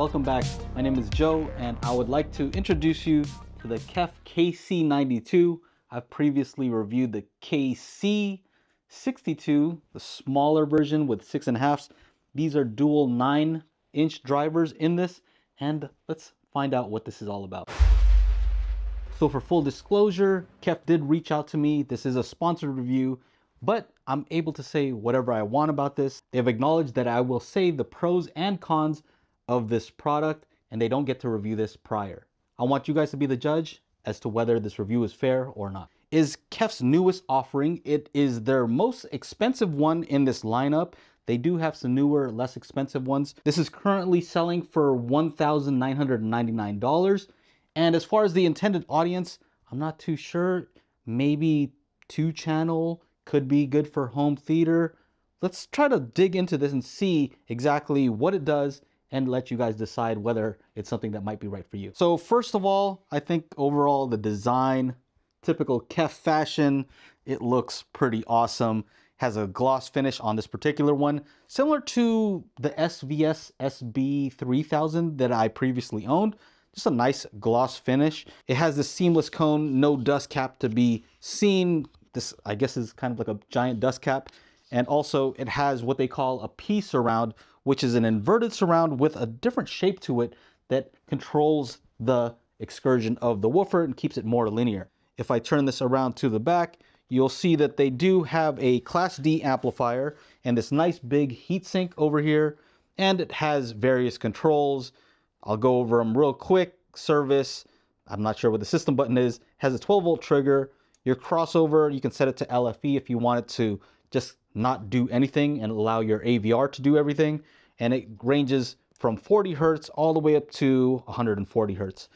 Welcome back. My name is Joe, and I would like to introduce you to the KEF KC92. I've previously reviewed the KC62, the smaller version with six and a halfs. These are dual nine inch drivers in this, and let's find out what this is all about. So for full disclosure, KEF did reach out to me. This is a sponsored review, but I'm able to say whatever I want about this. They've acknowledged that I will say the pros and cons of this product, and they don't get to review this prior. I want you guys to be the judge as to whether this review is fair or not. Is KEF's newest offering. It is their most expensive one in this lineup. They do have some newer, less expensive ones. This is currently selling for $1,999. And as far as the intended audience, I'm not too sure. Maybe two channel could be good for home theater. Let's try to dig into this and see exactly what it does and let you guys decide whether it's something that might be right for you. So first of all, I think overall the design, typical KEF fashion, it looks pretty awesome. Has a gloss finish on this particular one, similar to the SVS SB3000 that I previously owned. Just a nice gloss finish. It has the seamless cone, no dust cap to be seen. This, I guess, is kind of like a giant dust cap. And also it has what they call a P surround, which is an inverted surround with a different shape to it that controls the excursion of the woofer and keeps it more linear. If I turn this around to the back, you'll see that they do have a Class D amplifier and this nice big heatsink over here, and it has various controls. I'll go over them real quick. Service, I'm not sure what the system button is, has a 12 volt trigger. Your crossover, you can set it to LFE if you want it to just not do anything and allow your AVR to do everything. And it ranges from 40 Hertz all the way up to 140 Hertz.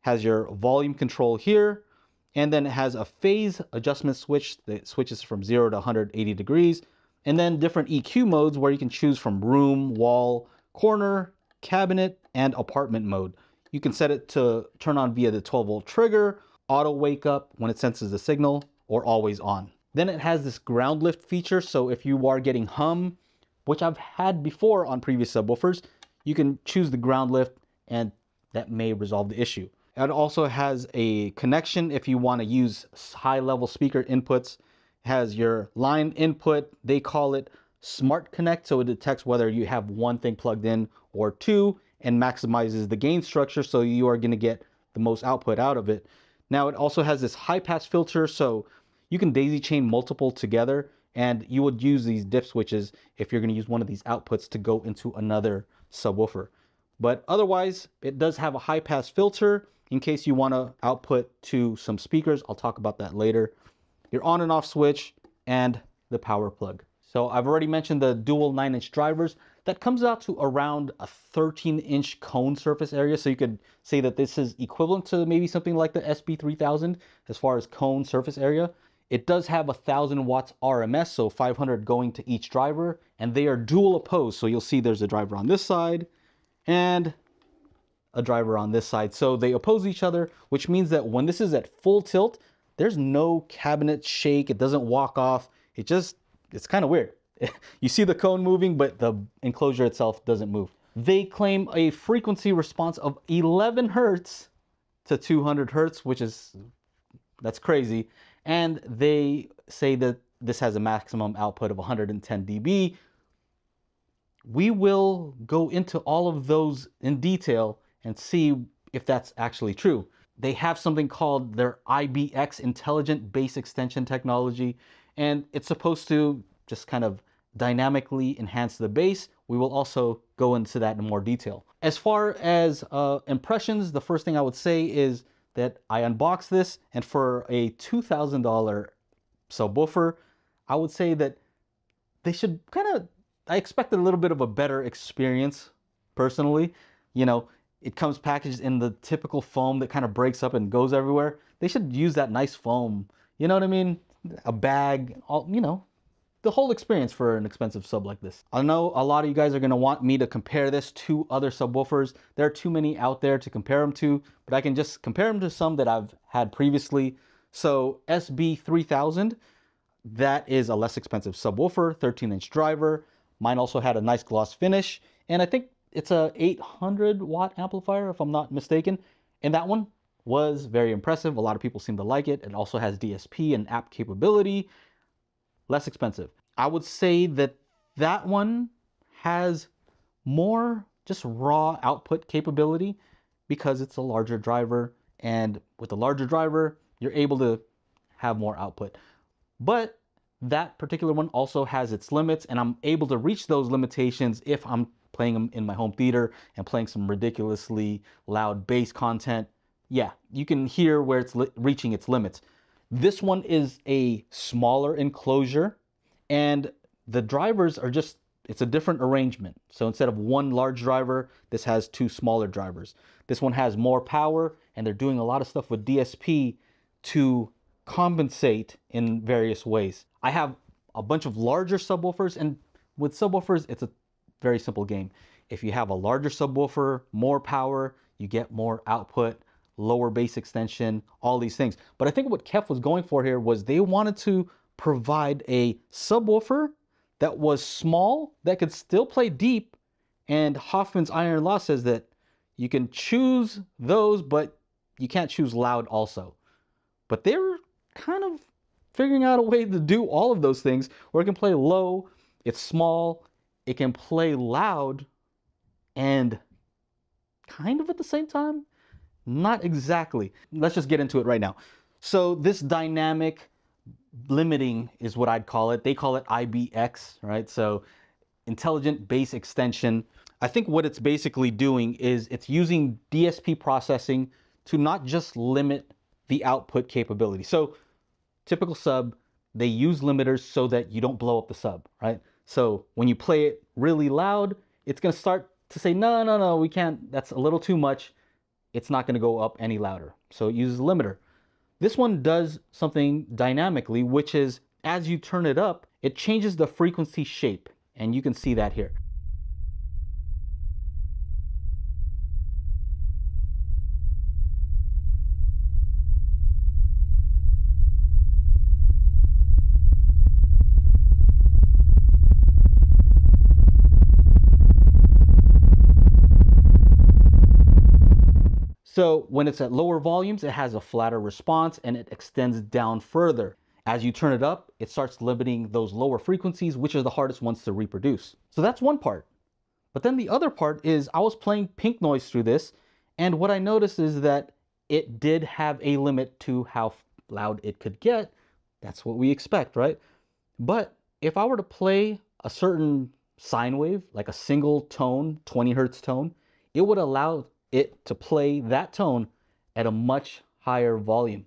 Has your volume control here, and then it has a phase adjustment switch that switches from 0 to 180 degrees, and then different EQ modes where you can choose from room, wall, corner, cabinet, and apartment mode. You can set it to turn on via the 12 volt trigger, auto wake up when it senses the signal, or always on. Then it has this ground lift feature. So if you are getting hum, which I've had before on previous subwoofers, you can choose the ground lift and that may resolve the issue. It also has a connection if you want to use high level speaker inputs. It has your line input. They call it Smart Connect. So it detects whether you have one thing plugged in or two and maximizes the gain structure. So you are going to get the most output out of it. Now it also has this high pass filter. So you can daisy chain multiple together and you would use these dip switches if you're going to use one of these outputs to go into another subwoofer. But otherwise, it does have a high pass filter in case you want to output to some speakers. I'll talk about that later. Your on and off switch and the power plug. So I've already mentioned the dual 9 inch drivers. That comes out to around a 13 inch cone surface area. So you could say that this is equivalent to maybe something like the SB3000 as far as cone surface area. It does have a thousand watts RMS, so 500 going to each driver, and they are dual opposed. So you'll see there's a driver on this side and a driver on this side. So they oppose each other, which means that when this is at full tilt, there's no cabinet shake. It doesn't walk off. It just, it's kind of weird. you see the cone moving, but the enclosure itself doesn't move. They claim a frequency response of 11 hertz to 200 hertz, which is, that's crazy and they say that this has a maximum output of 110 dB. We will go into all of those in detail and see if that's actually true. They have something called their IBX Intelligent Bass Extension Technology, and it's supposed to just kind of dynamically enhance the bass. We will also go into that in more detail. As far as uh, impressions, the first thing I would say is that I unboxed this and for a $2,000 subwoofer, I would say that they should kind of, I expected a little bit of a better experience personally. You know, it comes packaged in the typical foam that kind of breaks up and goes everywhere. They should use that nice foam. You know what I mean? A bag, all, you know, the whole experience for an expensive sub like this. I know a lot of you guys are gonna want me to compare this to other subwoofers. There are too many out there to compare them to, but I can just compare them to some that I've had previously. So SB3000, that is a less expensive subwoofer, 13 inch driver. Mine also had a nice gloss finish. And I think it's a 800 watt amplifier, if I'm not mistaken. And that one was very impressive. A lot of people seem to like it. It also has DSP and app capability, less expensive. I would say that that one has more just raw output capability because it's a larger driver. And with a larger driver, you're able to have more output. But that particular one also has its limits, and I'm able to reach those limitations if I'm playing them in my home theater and playing some ridiculously loud bass content. Yeah, you can hear where it's reaching its limits. This one is a smaller enclosure, and the drivers are just it's a different arrangement. So instead of one large driver, this has two smaller drivers. This one has more power, and they're doing a lot of stuff with DSP to compensate in various ways. I have a bunch of larger subwoofers, and with subwoofers, it's a very simple game. If you have a larger subwoofer, more power, you get more output, lower bass extension, all these things. But I think what Kef was going for here was they wanted to provide a subwoofer that was small that could still play deep. And Hoffman's Iron Law says that you can choose those, but you can't choose loud also. But they're kind of figuring out a way to do all of those things where it can play low, it's small, it can play loud, and kind of at the same time. Not exactly. Let's just get into it right now. So, this dynamic limiting is what I'd call it. They call it IBX, right? So, intelligent bass extension. I think what it's basically doing is it's using DSP processing to not just limit the output capability. So, typical sub, they use limiters so that you don't blow up the sub, right? So when you play it really loud, it's gonna start to say, no, no, no, we can't, that's a little too much. It's not gonna go up any louder. So it uses a limiter. This one does something dynamically, which is as you turn it up, it changes the frequency shape. And you can see that here. So when it's at lower volumes, it has a flatter response and it extends down further. As you turn it up, it starts limiting those lower frequencies, which are the hardest ones to reproduce. So that's one part. But then the other part is I was playing pink noise through this, and what I noticed is that it did have a limit to how loud it could get. That's what we expect, right? But if I were to play a certain sine wave, like a single tone, 20 hertz tone, it would allow it to play that tone at a much higher volume.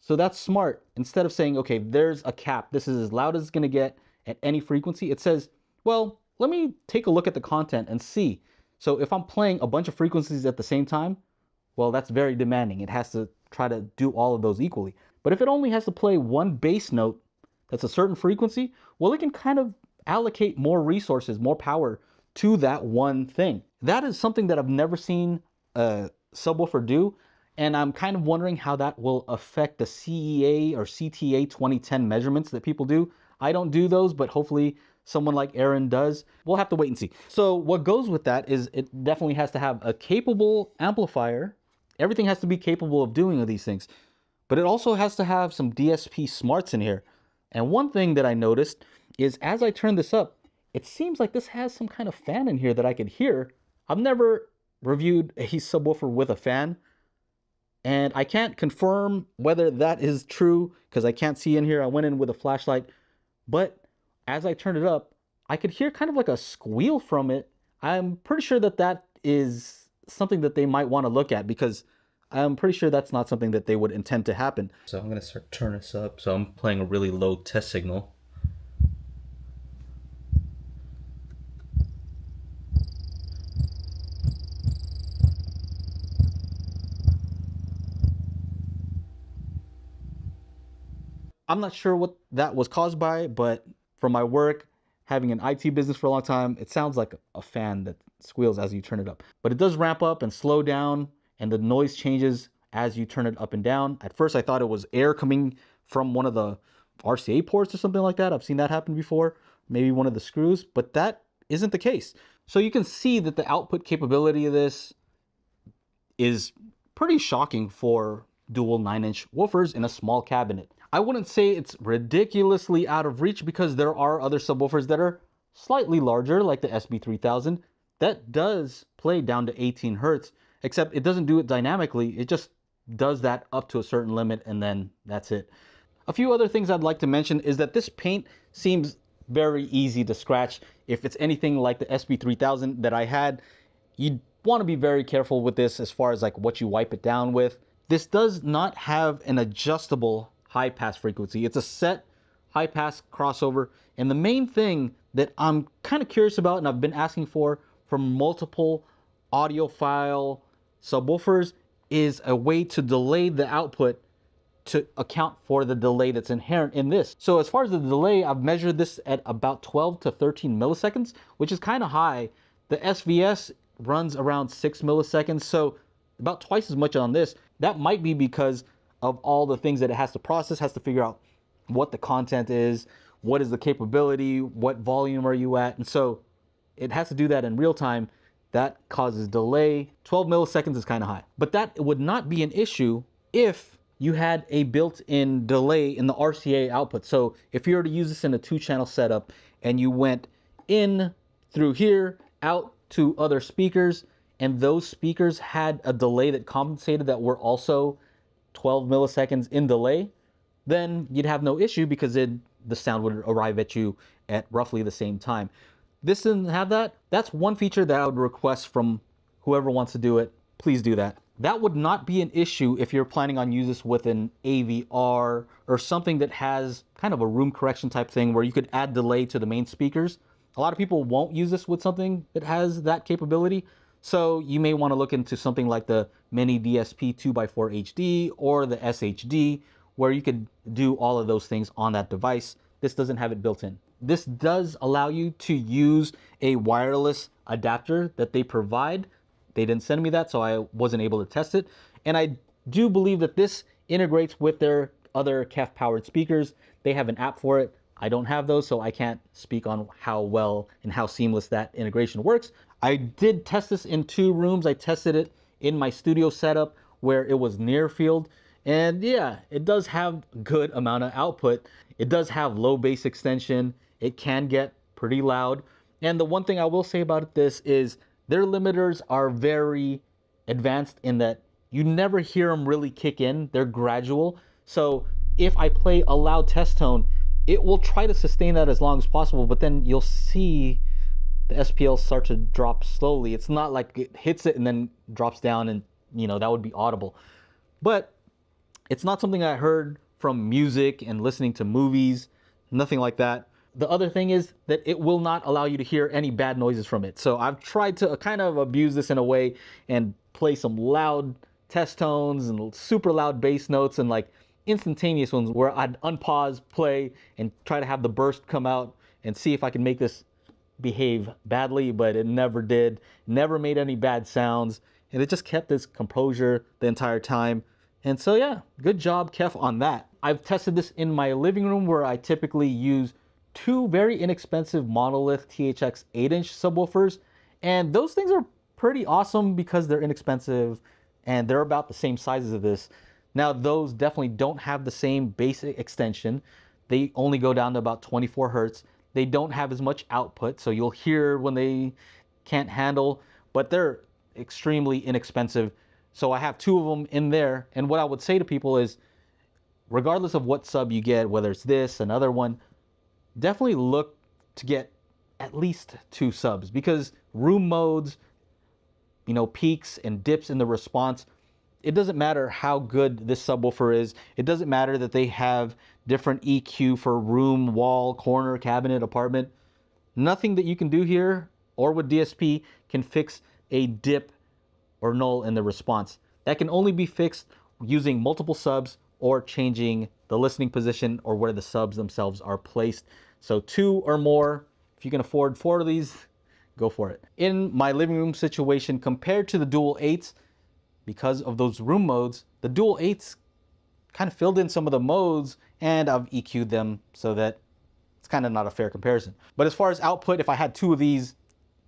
So that's smart. Instead of saying, okay, there's a cap, this is as loud as it's gonna get at any frequency, it says, well, let me take a look at the content and see. So if I'm playing a bunch of frequencies at the same time, well, that's very demanding. It has to try to do all of those equally. But if it only has to play one bass note that's a certain frequency, well, it can kind of allocate more resources, more power to that one thing. That is something that I've never seen a subwoofer do. And I'm kind of wondering how that will affect the CEA or CTA 2010 measurements that people do. I don't do those, but hopefully someone like Aaron does. We'll have to wait and see. So what goes with that is it definitely has to have a capable amplifier Everything has to be capable of doing these things. But it also has to have some DSP smarts in here. And one thing that I noticed is as I turn this up, it seems like this has some kind of fan in here that I could hear. I've never reviewed a subwoofer with a fan. And I can't confirm whether that is true because I can't see in here. I went in with a flashlight. But as I turned it up, I could hear kind of like a squeal from it. I'm pretty sure that that is something that they might want to look at because I'm pretty sure that's not something that they would intend to happen. So I'm going to start turn this up. So I'm playing a really low test signal. I'm not sure what that was caused by, but from my work, having an IT business for a long time, it sounds like a fan that squeals as you turn it up. But it does ramp up and slow down and the noise changes as you turn it up and down. At first, I thought it was air coming from one of the RCA ports or something like that. I've seen that happen before, maybe one of the screws, but that isn't the case. So you can see that the output capability of this is pretty shocking for dual 9-inch woofers in a small cabinet. I wouldn't say it's ridiculously out of reach because there are other subwoofers that are slightly larger, like the SB3000, that does play down to 18 hertz, except it doesn't do it dynamically. It just does that up to a certain limit and then that's it. A few other things I'd like to mention is that this paint seems very easy to scratch. If it's anything like the SB3000 that I had, you'd want to be very careful with this as far as like what you wipe it down with. This does not have an adjustable high pass frequency. It's a set high pass crossover. And the main thing that I'm kind of curious about and I've been asking for from multiple audiophile subwoofers is a way to delay the output to account for the delay that's inherent in this. So as far as the delay, I've measured this at about 12 to 13 milliseconds, which is kind of high. The SVS runs around 6 milliseconds, so about twice as much on this. That might be because of all the things that it has to process, has to figure out what the content is, what is the capability, what volume are you at, and so it has to do that in real time. That causes delay. 12 milliseconds is kind of high, but that would not be an issue if you had a built-in delay in the RCA output. So if you were to use this in a two-channel setup and you went in through here, out to other speakers, and those speakers had a delay that compensated that were also 12 milliseconds in delay, then you'd have no issue because it, the sound would arrive at you at roughly the same time. This didn't have that. That's one feature that I would request from whoever wants to do it. Please do that. That would not be an issue if you're planning on using this with an AVR or something that has kind of a room correction type thing where you could add delay to the main speakers. A lot of people won't use this with something that has that capability. So you may want to look into something like the Mini DSP 2x4 HD or the SHD where you could do all of those things on that device. This doesn't have it built in. This does allow you to use a wireless adapter that they provide they didn't send me that, so I wasn't able to test it. And I do believe that this integrates with their other KEF powered speakers. They have an app for it. I don't have those, so I can't speak on how well and how seamless that integration works. I did test this in two rooms. I tested it in my studio setup where it was near field. And yeah, it does have good amount of output. It does have low bass extension. It can get pretty loud. And the one thing I will say about this is their limiters are very advanced in that you never hear them really kick in. They're gradual. So if I play a loud test tone, it will try to sustain that as long as possible, but then you'll see the SPL start to drop slowly. It's not like it hits it and then drops down and, you know, that would be audible. But it's not something I heard from music and listening to movies, nothing like that the other thing is that it will not allow you to hear any bad noises from it. So I've tried to uh, kind of abuse this in a way and play some loud test tones and super loud bass notes and like instantaneous ones where I'd unpause, play, and try to have the burst come out and see if I can make this behave badly, but it never did. Never made any bad sounds, and it just kept its composure the entire time. And so yeah, good job, KEF, on that. I've tested this in my living room where I typically use two very inexpensive monolith THX 8-inch subwoofers, and those things are pretty awesome because they're inexpensive and they're about the same sizes of this. Now those definitely don't have the same basic extension. They only go down to about 24 hertz. They don't have as much output, so you'll hear when they can't handle, but they're extremely inexpensive. So I have two of them in there, and what I would say to people is, regardless of what sub you get, whether it's this, another one, definitely look to get at least two subs because room modes, you know, peaks and dips in the response, it doesn't matter how good this subwoofer is. It doesn't matter that they have different EQ for room, wall, corner, cabinet, apartment. Nothing that you can do here or with DSP can fix a dip or null in the response. That can only be fixed using multiple subs or changing the listening position or where the subs themselves are placed. So two or more, if you can afford four of these, go for it. In my living room situation, compared to the Dual 8s, because of those room modes, the dual 8s kind of filled in some of the modes and I've EQ'd them so that it's kind of not a fair comparison. But as far as output, if I had two of these,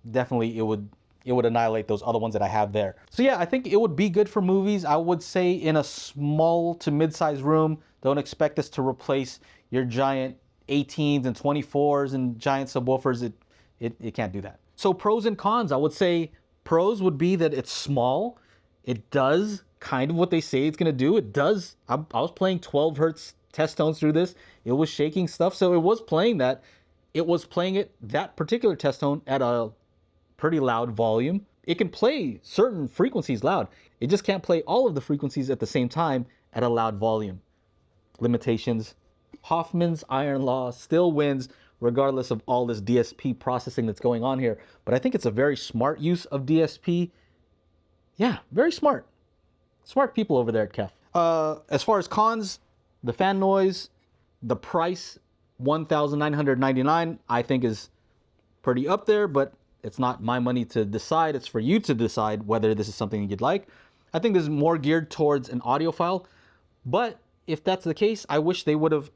definitely it would it would annihilate those other ones that I have there. So yeah, I think it would be good for movies. I would say in a small to mid-sized room, don't expect this to replace your giant 18s and 24s and giant subwoofers. It, it, it can't do that. So pros and cons, I would say pros would be that it's small. It does kind of what they say it's going to do. It does. I, I was playing 12 hertz test tones through this. It was shaking stuff. So it was playing that. It was playing it, that particular test tone at a pretty loud volume. It can play certain frequencies loud. It just can't play all of the frequencies at the same time at a loud volume. Limitations. Hoffman's iron law still wins regardless of all this DSP processing that's going on here. But I think it's a very smart use of DSP. Yeah, very smart. Smart people over there at KEF. Uh, as far as cons, the fan noise, the price, 1999 I think is pretty up there, but it's not my money to decide. It's for you to decide whether this is something you'd like. I think this is more geared towards an audiophile, but if that's the case, I wish they would have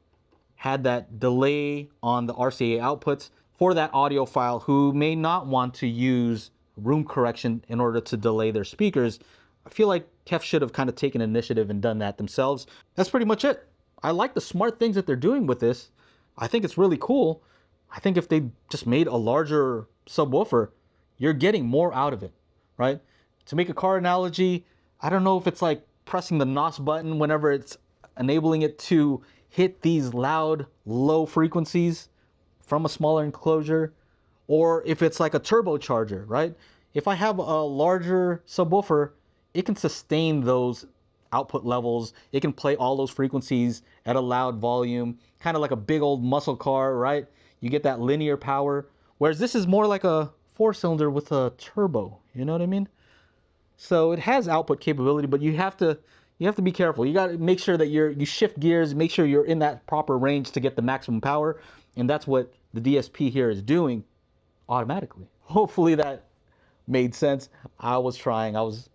had that delay on the RCA outputs for that audiophile who may not want to use room correction in order to delay their speakers. I feel like KEF should have kind of taken initiative and done that themselves. That's pretty much it. I like the smart things that they're doing with this. I think it's really cool. I think if they just made a larger subwoofer, you're getting more out of it, right? To make a car analogy, I don't know if it's like pressing the NOS button whenever it's enabling it to hit these loud, low frequencies from a smaller enclosure, or if it's like a turbocharger, right? If I have a larger subwoofer, it can sustain those output levels. It can play all those frequencies at a loud volume, kind of like a big old muscle car, right? You get that linear power. Whereas this is more like a four cylinder with a turbo, you know what I mean? So it has output capability, but you have to you have to be careful. You got to make sure that you're you shift gears, make sure you're in that proper range to get the maximum power, and that's what the DSP here is doing automatically. Hopefully that made sense. I was trying. I was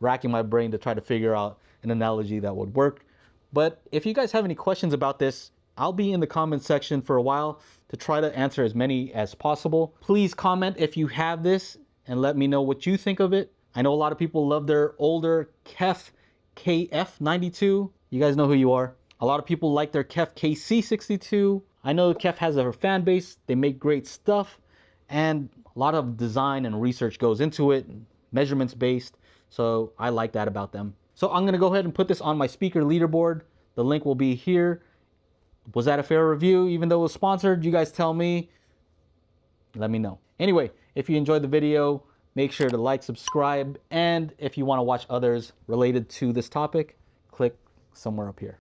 racking my brain to try to figure out an analogy that would work. But if you guys have any questions about this, I'll be in the comment section for a while to try to answer as many as possible. Please comment if you have this and let me know what you think of it. I know a lot of people love their older KEF KF92. You guys know who you are. A lot of people like their KEF KC62. I know KEF has a fan base. They make great stuff and a lot of design and research goes into it, measurements based. So I like that about them. So I'm gonna go ahead and put this on my speaker leaderboard. The link will be here. Was that a fair review? Even though it was sponsored, you guys tell me. Let me know. Anyway, if you enjoyed the video, make sure to like, subscribe, and if you want to watch others related to this topic, click somewhere up here.